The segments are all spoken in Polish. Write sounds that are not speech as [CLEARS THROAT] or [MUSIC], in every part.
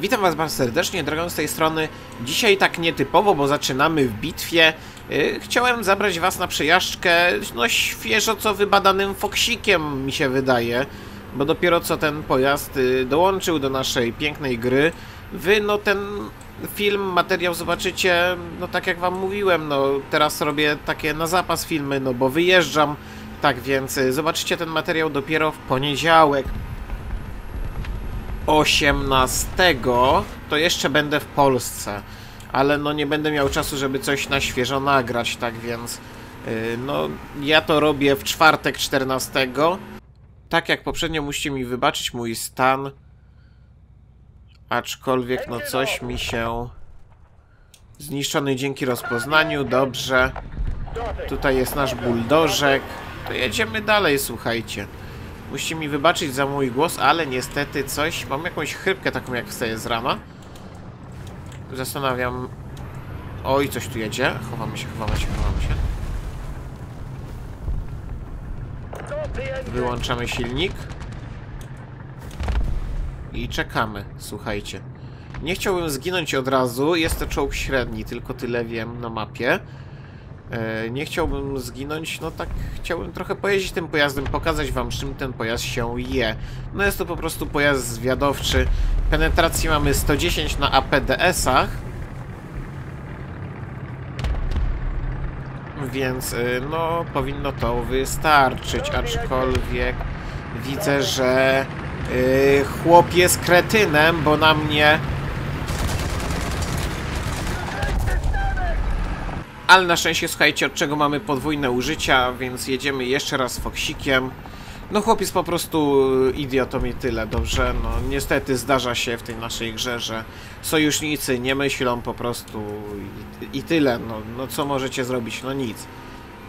Witam Was bardzo serdecznie, Dragon z tej strony. Dzisiaj tak nietypowo, bo zaczynamy w bitwie. Yy, Chciałem zabrać Was na przejażdżkę, no świeżo co wybadanym Foksikiem mi się wydaje, bo dopiero co ten pojazd yy, dołączył do naszej pięknej gry. Wy no ten film, materiał zobaczycie, no tak jak Wam mówiłem, no teraz robię takie na zapas filmy, no bo wyjeżdżam. Tak więc yy, zobaczycie ten materiał dopiero w poniedziałek. 18 to jeszcze będę w Polsce, ale no nie będę miał czasu, żeby coś na świeżo nagrać, tak więc yy, no ja to robię w czwartek 14. Tak jak poprzednio musicie mi wybaczyć mój stan, aczkolwiek no coś mi się zniszczony dzięki rozpoznaniu, dobrze. Tutaj jest nasz buldożek, to jedziemy dalej, słuchajcie. Musicie mi wybaczyć za mój głos, ale niestety coś... Mam jakąś chrypkę taką jak wstaję z rana. Zastanawiam... Oj, coś tu jedzie. Chowamy się, chowamy się, chowamy się. Wyłączamy silnik. I czekamy, słuchajcie. Nie chciałbym zginąć od razu. Jest to czołg średni, tylko tyle wiem na mapie. E, Nie chciałbym zginąć, no tak chciałbym trochę pojeździć tym pojazdem, pokazać wam czym ten pojazd się je. No jest to po prostu pojazd zwiadowczy. Penetracji mamy 110 na APDS-ach. Więc y, no powinno to wystarczyć, aczkolwiek widzę, że y, chłop jest kretynem, bo na mnie Ale na szczęście, słuchajcie, od czego mamy podwójne użycia, więc jedziemy jeszcze raz Foksikiem. No chłopiec po prostu idiotą i tyle, dobrze? No niestety zdarza się w tej naszej grze, że sojusznicy nie myślą po prostu i, i tyle. No, no co możecie zrobić? No nic.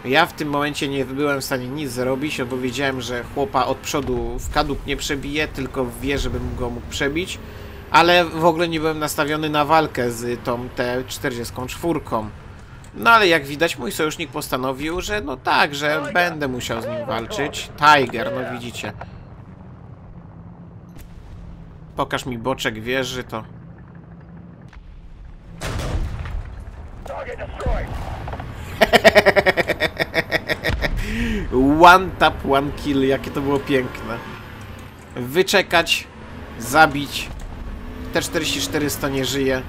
Ja w tym momencie nie byłem w stanie nic zrobić, bo wiedziałem, że chłopa od przodu w kadłub nie przebije, tylko wie, żebym go mógł przebić. Ale w ogóle nie byłem nastawiony na walkę z tą T-44. No ale jak widać mój sojusznik postanowił, że no tak, że będę musiał z nim walczyć. Tiger, no widzicie. Pokaż mi boczek wieży, to... [LAUGHS] One tap, one kill, jakie to było piękne. Wyczekać, zabić. T-44 nie żyje.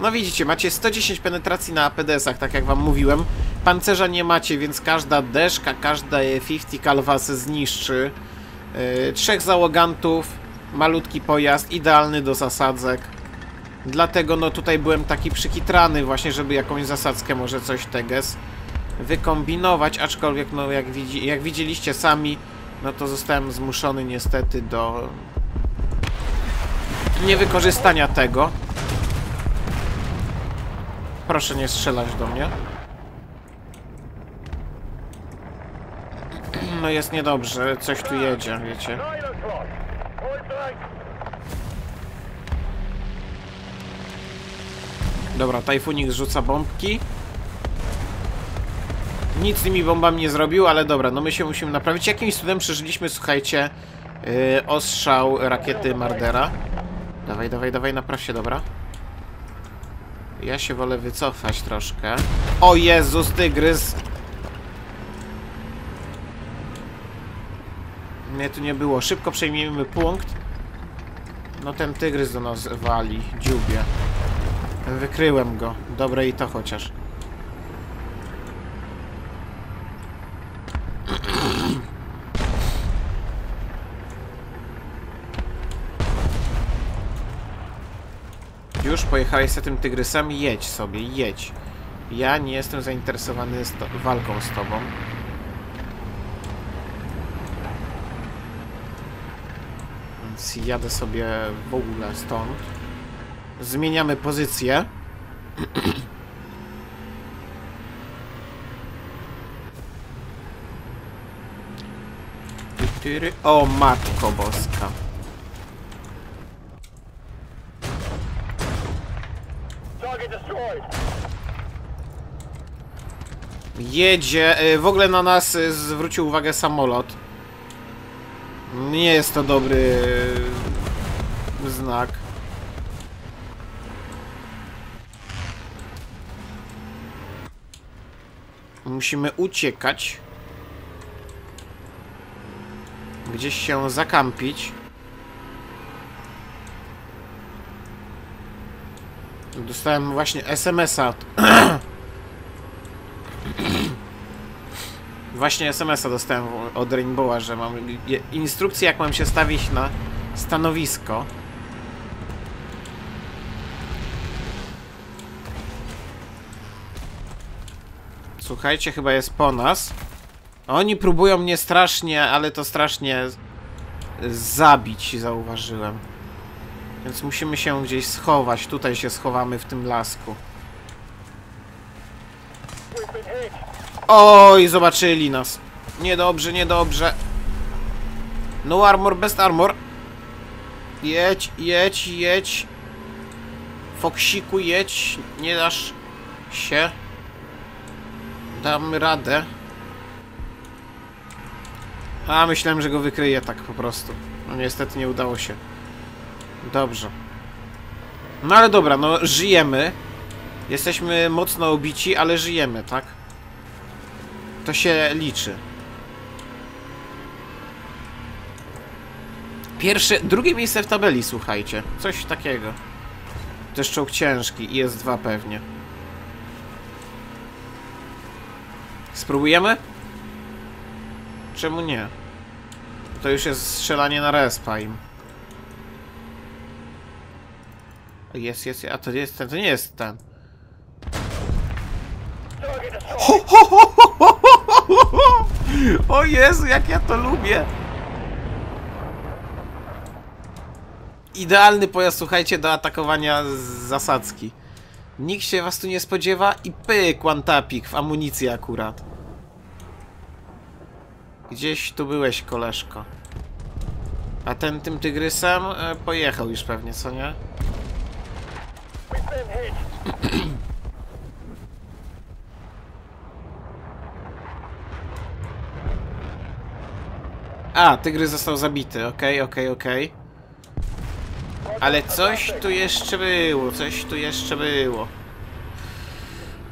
No widzicie, macie 110 penetracji na APDS-ach, tak jak wam mówiłem. Pancerza nie macie, więc każda deszka, każda 50 cal was zniszczy. Yy, trzech załogantów, malutki pojazd, idealny do zasadzek. Dlatego no tutaj byłem taki przykitrany właśnie, żeby jakąś zasadzkę, może coś teges wykombinować, aczkolwiek no jak, widzi, jak widzieliście sami, no to zostałem zmuszony niestety do niewykorzystania tego. Proszę nie strzelać do mnie. [CLEARS THROAT] No jest niedobrze, coś tu jedzie, wiecie. Dobra, Tajfunik zrzuca bombki. Nic z tymi bombami nie zrobił, ale dobra, no my się musimy naprawić. Jakimś cudem przeżyliśmy, słuchajcie, yy, ostrzał rakiety Mardera. Dawaj, dawaj, dawaj, napraw się, dobra. Ja się wolę wycofać troszkę. O Jezus, tygrys! Mnie tu nie było. Szybko przejmiemy punkt. No ten tygrys do nas wali. Dziubie. Wykryłem go. Dobre i to chociaż. Już pojechałeś za tym tygrysem? Jedź sobie, jedź. Ja nie jestem zainteresowany z walką z tobą. Więc jadę sobie w ogóle stąd. Zmieniamy pozycję. [CLEARS THROAT] O matko boska. Jedzie. y, W ogóle na nas y, zwrócił uwagę samolot. Nie jest to dobry znak. Musimy uciekać. Gdzieś się zakampić. Dostałem właśnie SMS-a. [CLEARS THROAT] właśnie SMS-a dostałem od Rainbowa, że mam instrukcję jak mam się stawić na stanowisko. Słuchajcie, chyba jest po nas. Oni próbują mnie strasznie, ale to strasznie zabić, zauważyłem. Więc musimy się gdzieś schować. Tutaj się schowamy w tym lasku. Oj, zobaczyli nas. Niedobrze, niedobrze. No armor, best armor. Jedź, jedź, jedź. Foksiku, jedź. Nie dasz się. Damy radę. A, myślałem, że go wykryję tak po prostu. No niestety nie udało się. Dobrze. No ale dobra, no żyjemy. Jesteśmy mocno obici, ale żyjemy, tak? To się liczy. Pierwsze, drugie miejsce w tabeli, słuchajcie. Coś takiego. Też czołg ciężki i jest dwa pewnie. Spróbujemy? Czemu nie? To już jest strzelanie na respa im. Jest, jest, a to jest ten, to nie jest ten. Ho, ho, ho, [LAUGHS] O Jezu, jak ja to lubię! Idealny pojazd, słuchajcie, do atakowania z zasadzki. Nikt się was tu nie spodziewa i pyk, one tapik w amunicji akurat. Gdzieś tu byłeś, koleżko. A ten tym tygrysem e, pojechał już pewnie, co nie? A, tygrys został zabity, okej, okay, okej, okay, okej. Okay. Ale coś tu jeszcze było, coś tu jeszcze było.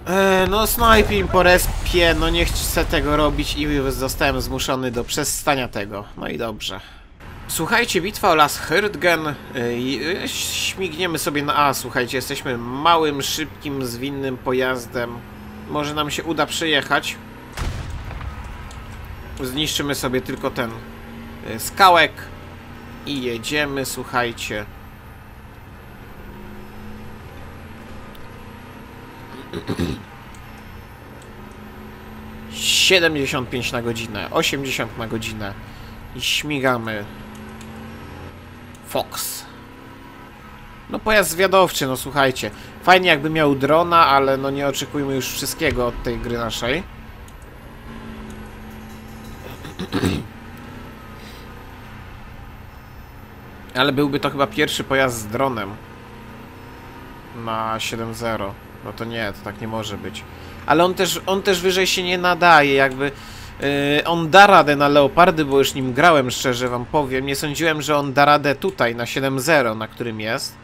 Eee, no snajping po respie, no nie chcę tego robić i zostałem zmuszony do przestania tego. No i dobrze. Słuchajcie, bitwa o Las Herdgen. Eee, śmigniemy sobie na A, słuchajcie, jesteśmy małym, szybkim, zwinnym pojazdem. Może nam się uda przejechać. Zniszczymy sobie tylko ten e, skałek i jedziemy, słuchajcie. 75 na godzinę, 80 na godzinę i śmigamy. Fox. No pojazd zwiadowczy, no słuchajcie. Fajnie jakby miał drona, ale no nie oczekujmy już wszystkiego od tej gry naszej. [CLEARS THROAT] Ale byłby to chyba pierwszy pojazd z dronem. Na 7.0. No to nie, to tak nie może być. Ale on też, on też wyżej się nie nadaje, jakby... Yy, on da radę na Leopardy, bo już nim grałem, szczerze wam powiem. Nie sądziłem, że on da radę tutaj, na 7.0, na którym jest.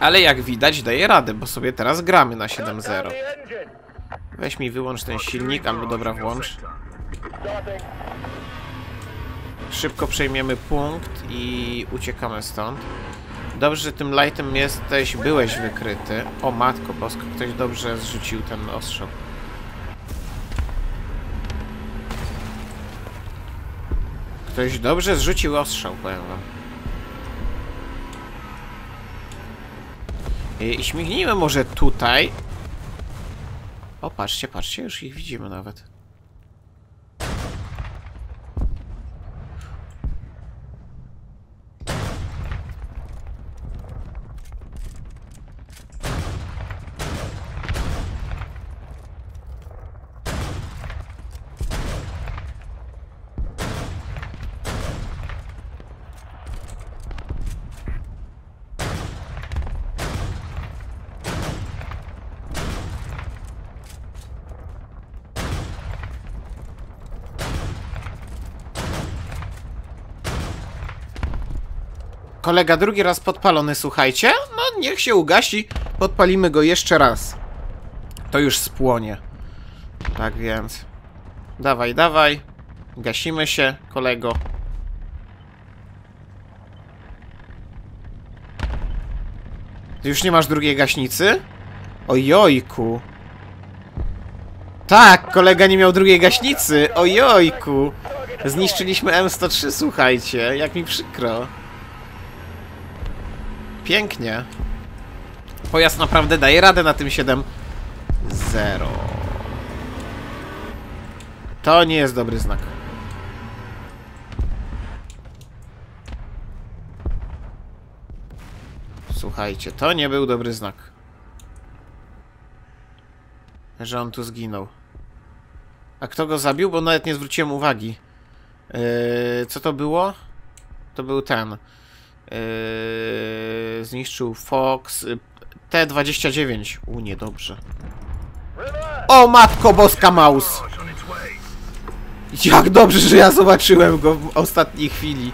Ale jak widać, daje radę, bo sobie teraz gramy na 7.0. Weź mi wyłącz ten silnik, albo dobra, włącz. Szybko przejmiemy punkt i uciekamy stąd. Dobrze, że tym lightem jesteś, byłeś wykryty. O matko bosko, ktoś dobrze zrzucił ten ostrzał. Ktoś dobrze zrzucił ostrzał, powiem wam. I, i śmignijmy może tutaj. O, patrzcie, patrzcie, już ich widzimy nawet. Kolega drugi raz podpalony, słuchajcie. No, niech się ugasi. Podpalimy go jeszcze raz. To już spłonie. Tak więc... Dawaj, dawaj. Gasimy się, kolego. Już nie masz drugiej gaśnicy? Ojojku. Tak, kolega nie miał drugiej gaśnicy. Ojojku. Zniszczyliśmy M103, słuchajcie. Jak mi przykro. Pięknie. Pojazd naprawdę daje radę na tym 7. 0. To nie jest dobry znak. Słuchajcie, to nie był dobry znak. Że on tu zginął. A kto go zabił? Bo nawet nie zwróciłem uwagi. Yy, co to było? To był ten. Yy, zniszczył Fox. Yy, T29. U, niedobrze. O, matko boska maus! Jak dobrze, że ja zobaczyłem go w ostatniej chwili.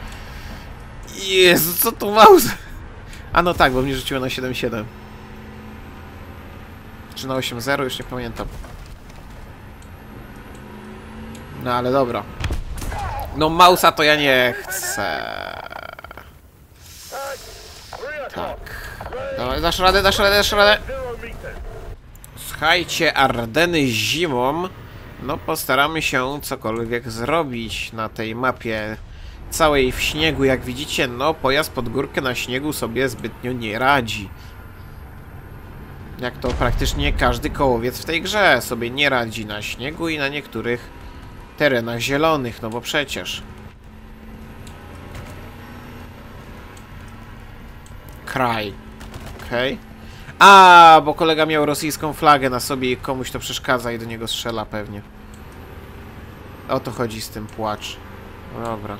Jezu, co to maus? A no tak, bo mnie rzuciło na 7-7. Czy na 8-0? Już nie pamiętam. No ale dobra. No mausa to ja nie chcę. Tak. Dawaj, dasz radę, dasz radę, dasz radę. Słuchajcie, Ardeny zimą. No postaramy się cokolwiek zrobić na tej mapie całej w śniegu. Jak widzicie, no pojazd pod górkę na śniegu sobie zbytnio nie radzi. Jak to praktycznie każdy kołowiec w tej grze sobie nie radzi na śniegu i na niektórych terenach zielonych, no bo przecież. Kraj. Okej. Okay. A, bo kolega miał rosyjską flagę na sobie i komuś to przeszkadza i do niego strzela pewnie. O to chodzi z tym płacz. Dobra.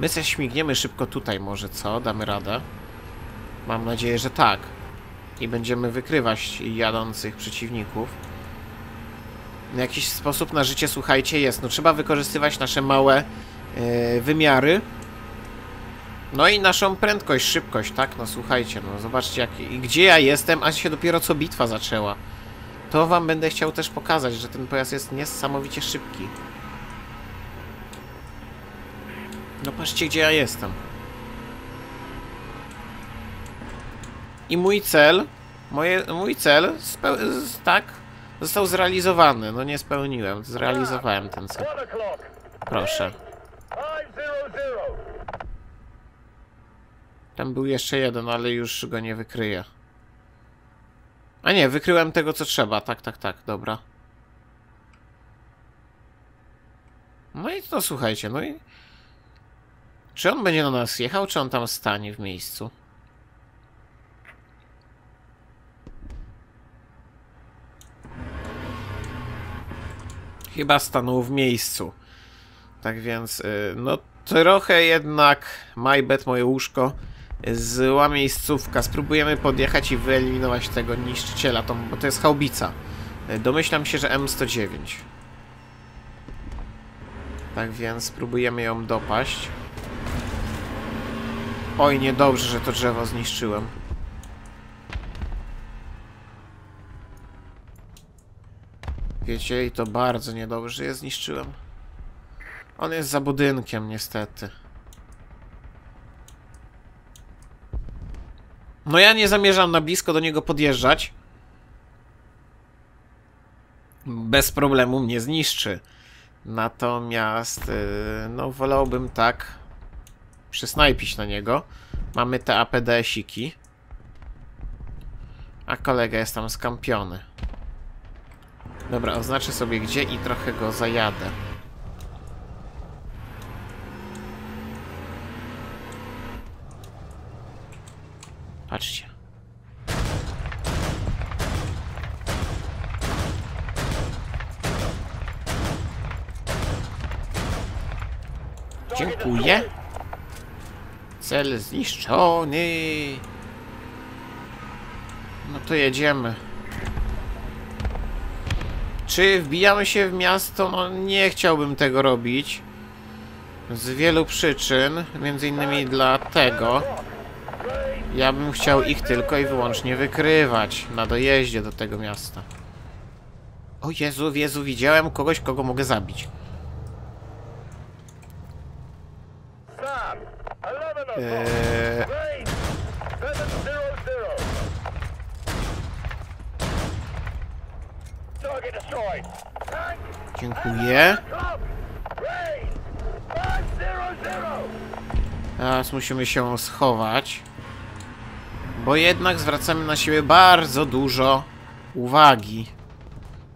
My se śmigniemy szybko tutaj może, co? Damy radę? Mam nadzieję, że tak. I będziemy wykrywać jadących przeciwników. Jakiś sposób na życie, słuchajcie, jest. No trzeba wykorzystywać nasze małe yy, wymiary. No i naszą prędkość, szybkość, tak? No słuchajcie, no zobaczcie jak, i gdzie ja jestem, a się dopiero co bitwa zaczęła. To wam będę chciał też pokazać, że ten pojazd jest niesamowicie szybki. No patrzcie, gdzie ja jestem. I mój cel, moje, mój cel, tak, został zrealizowany. No nie spełniłem, zrealizowałem ten cel. Proszę. Tam był jeszcze jeden, ale już go nie wykryję. A nie, wykryłem tego, co trzeba. Tak, tak, tak, dobra. No i to słuchajcie, no i... Czy on będzie na nas jechał, czy on tam stanie w miejscu? Chyba stanął w miejscu. Tak więc, y, no trochę jednak MyBet, moje łóżko, zła miejscówka. Spróbujemy podjechać i wyeliminować tego niszczyciela, to, bo to jest haubica. Y, domyślam się, że M109. Tak więc spróbujemy ją dopaść. Oj, niedobrze, że to drzewo zniszczyłem. Wiecie, i to bardzo niedobrze, że je zniszczyłem. On jest za budynkiem, niestety. No ja nie zamierzam na blisko do niego podjeżdżać. Bez problemu mnie zniszczy. Natomiast, yy, no wolałbym tak przysnajpić na niego. Mamy te APDS-iki. A kolega jest tam skampiony. Dobra, oznaczę sobie gdzie i trochę go zajadę. Patrzcie. Dziękuję. Cel zniszczony. No to jedziemy. Czy wbijamy się w miasto? No nie chciałbym tego robić. Z wielu przyczyn. Między innymi dlatego. Ja bym chciał ich tylko i wyłącznie wykrywać na dojeździe do tego miasta. O Jezu, Jezu, widziałem kogoś, kogo mogę zabić. Sam, 11 o'clock. Eee, Range 700. Target destroyed. Tank, dziękuję. club. Range 500. Teraz musimy się schować. Bo jednak zwracamy na siebie bardzo dużo uwagi.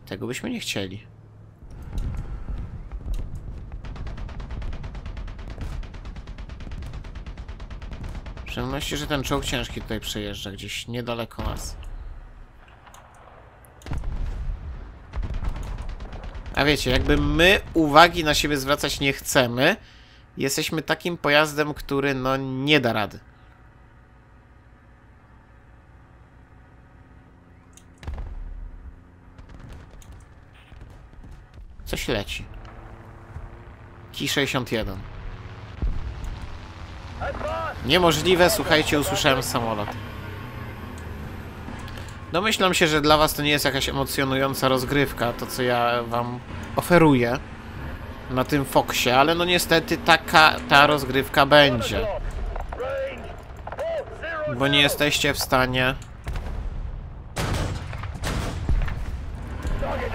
Tego byśmy nie chcieli. W szczególności, że ten czołg ciężki tutaj przejeżdża gdzieś niedaleko nas. A wiecie, jakby my uwagi na siebie zwracać nie chcemy, jesteśmy takim pojazdem, który no nie da rady. Coś leci. Ki-61. Niemożliwe, słuchajcie, usłyszałem samolot. Domyślam się, że dla was to nie jest jakaś emocjonująca rozgrywka, to co ja wam oferuję na tym Foxie, ale no niestety taka ta rozgrywka będzie. Range 400. Bo nie jesteście w stanie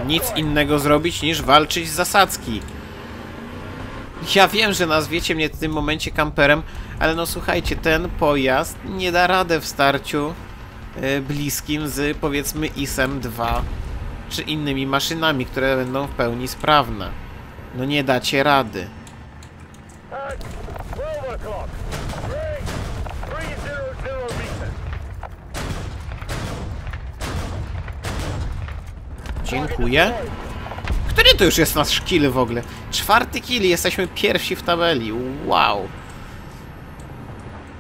nic innego zrobić niż walczyć z zasadzki. Ja wiem, że nazwiecie mnie w tym momencie kamperem, ale no słuchajcie, ten pojazd nie da radę w starciu e, bliskim z powiedzmy ISem 2 czy innymi maszynami, które będą w pełni sprawne. No nie dacie rady. Dziękuję. Który to już jest nasz kill w ogóle? Czwarty kill, jesteśmy pierwsi w tabeli. Wow.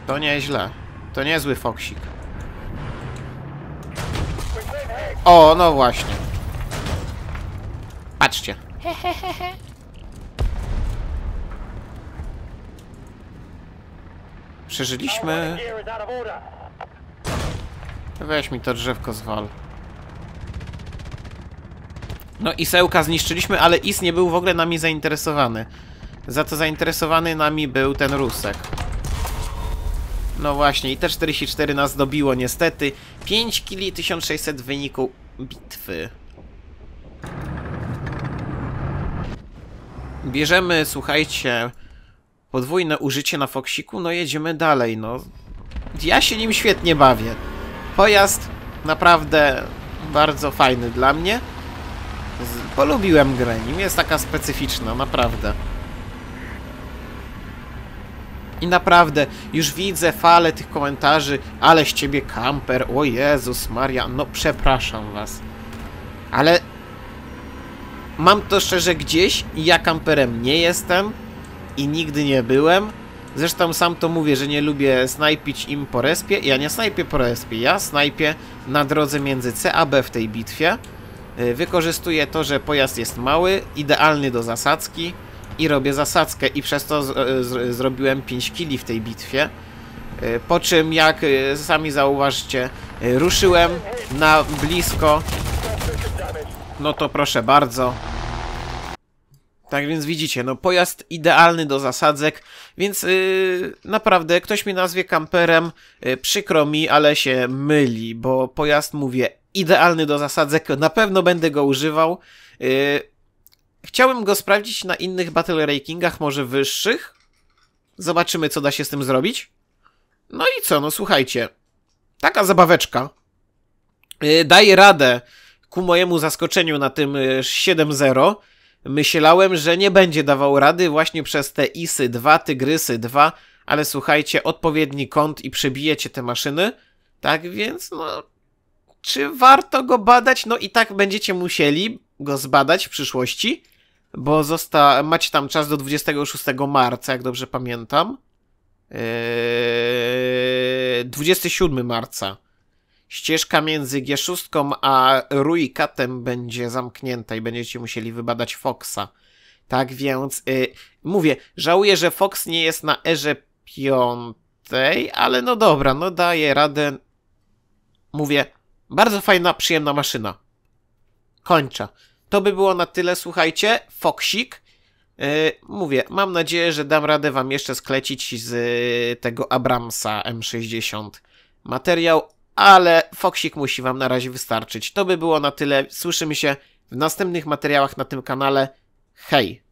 To nieźle. To niezły foksik. O, no właśnie. Patrzcie. Przeżyliśmy... Weź mi to drzewko zwal. No i Sełka zniszczyliśmy, ale Is nie był w ogóle nami zainteresowany. Za to zainteresowany nami był ten Rusek. No właśnie, i T-44 nas dobiło niestety. 5 kili 1600 w wyniku bitwy. Bierzemy, słuchajcie, podwójne użycie na Foxiku, no jedziemy dalej, no. Ja się nim świetnie bawię. Pojazd naprawdę bardzo fajny dla mnie. Z, polubiłem grę nim, jest taka specyficzna, naprawdę. I naprawdę, już widzę falę tych komentarzy, ale z ciebie kamper, o Jezus Maria, no przepraszam was. Ale mam to szczerze gdzieś i ja kamperem nie jestem i nigdy nie byłem. Zresztą sam to mówię, że nie lubię snajpić im po respie. Ja nie snajpię po respie, ja snajpię na drodze między C a B w tej bitwie. Y, Wykorzystuję to, że pojazd jest mały, idealny do zasadzki i robię zasadzkę i przez to z, zrobiłem 5 kili w tej bitwie. Y, Po czym, jak y, sami zauważycie, y, ruszyłem na blisko, no to proszę bardzo. Tak więc widzicie, no pojazd idealny do zasadzek, więc yy, naprawdę ktoś mnie nazwie kamperem, yy, przykro mi, ale się myli, bo pojazd, mówię, idealny do zasadzek, na pewno będę go używał. Yy, chciałem go sprawdzić na innych battle rankingach, może wyższych. Zobaczymy, co da się z tym zrobić. No i co, no słuchajcie, taka zabaweczka. Yy, daje radę ku mojemu zaskoczeniu na tym yy, 7-0. Myślałem, że nie będzie dawał rady właśnie przez te ISy 2, Tygrysy 2, ale słuchajcie, odpowiedni kąt i przebijecie te maszyny. Tak więc, no, czy warto go badać? No i tak będziecie musieli go zbadać w przyszłości, bo zosta macie tam czas do 26 marca, jak dobrze pamiętam. Eee, 27 marca. Ścieżka między G6 a Ruikatem będzie zamknięta i będziecie musieli wybadać Foxa. Tak więc, y, mówię, żałuję, że Fox nie jest na erze tej, ale no dobra, no daję radę. Mówię, bardzo fajna, przyjemna maszyna. Kończę. To by było na tyle, słuchajcie. Foksik. Yy, mówię, mam nadzieję, że dam radę wam jeszcze sklecić z y, tego Abramsa M60 materiał, ale Foksik musi wam na razie wystarczyć. To by było na tyle. Słyszymy się w następnych materiałach na tym kanale. Hej!